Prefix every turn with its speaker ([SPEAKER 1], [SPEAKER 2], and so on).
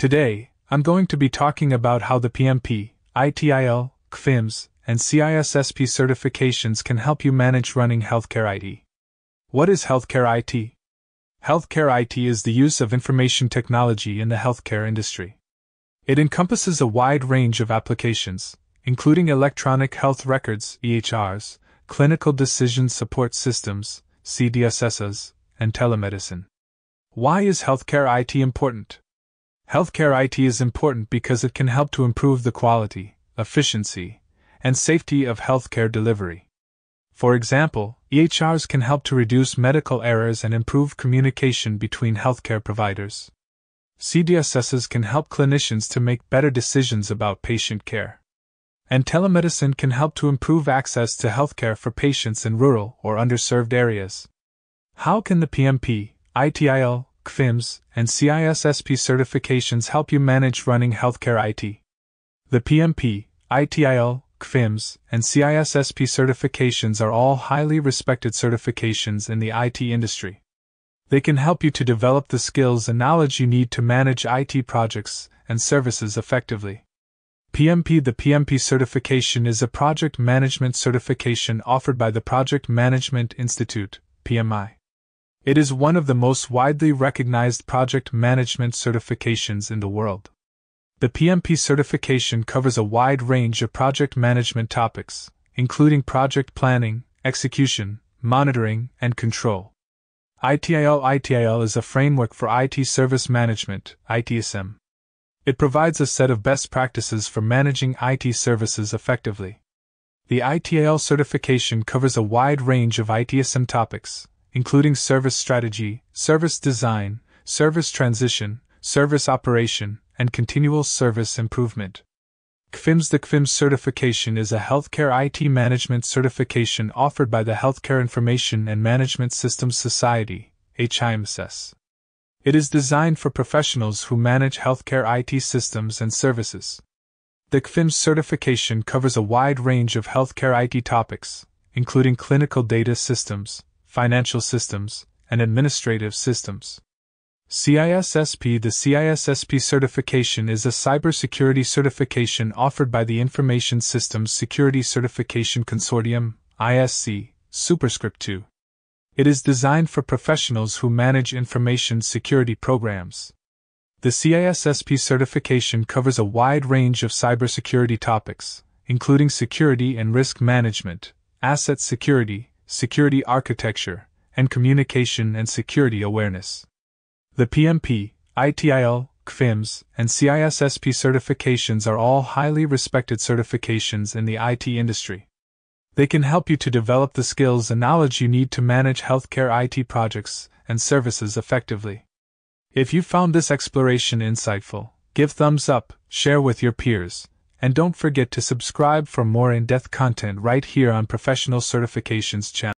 [SPEAKER 1] Today, I'm going to be talking about how the PMP, ITIL, CPHIMS, and CISSP certifications can help you manage running healthcare IT. What is healthcare IT? Healthcare IT is the use of information technology in the healthcare industry. It encompasses a wide range of applications, including electronic health records EHRs, clinical decision support systems CDSSs, and telemedicine. Why is healthcare IT important? Healthcare IT is important because it can help to improve the quality, efficiency, and safety of healthcare delivery. For example, EHRs can help to reduce medical errors and improve communication between healthcare providers. CDSSs can help clinicians to make better decisions about patient care. And telemedicine can help to improve access to healthcare for patients in rural or underserved areas. How can the PMP, ITIL, CPHIMS, and CISSP certifications help you manage running healthcare IT? The PMP, ITIL, CPHIMS, and CISSP certifications are all highly respected certifications in the IT industry. They can help you to develop the skills and knowledge you need to manage IT projects and services effectively. PMP The PMP certification is a project management certification offered by the Project Management Institute, PMI. It is one of the most widely recognized project management certifications in the world. The PMP certification covers a wide range of project management topics, including project planning, execution, monitoring, and control. ITIL ITIL is a framework for IT service management, ITSM. It provides a set of best practices for managing IT services effectively. The ITIL certification covers a wide range of ITSM topics, including service strategy, service design, service transition, service operation, and continual service improvement. CPHIMS The CPHIMS certification is a healthcare IT management certification offered by the Healthcare Information and Management Systems Society, HIMSS. It is designed for professionals who manage healthcare IT systems and services. The CPHIMS certification covers a wide range of healthcare IT topics, including clinical data systems, financial systems, and administrative systems. CISSP The CISSP certification is a cybersecurity certification offered by the Information Systems Security Certification Consortium, ISC, Superscript 2. It is designed for professionals who manage information security programs. The CISSP certification covers a wide range of cybersecurity topics, including security and risk management, asset security, security architecture, and communication and security awareness. The PMP, ITIL, CPHIMS, and CISSP certifications are all highly respected certifications in the IT industry. They can help you to develop the skills and knowledge you need to manage healthcare IT projects and services effectively. If you found this exploration insightful, give thumbs up, share with your peers, and don't forget to subscribe for more in-depth content right here on Professional Certifications channel.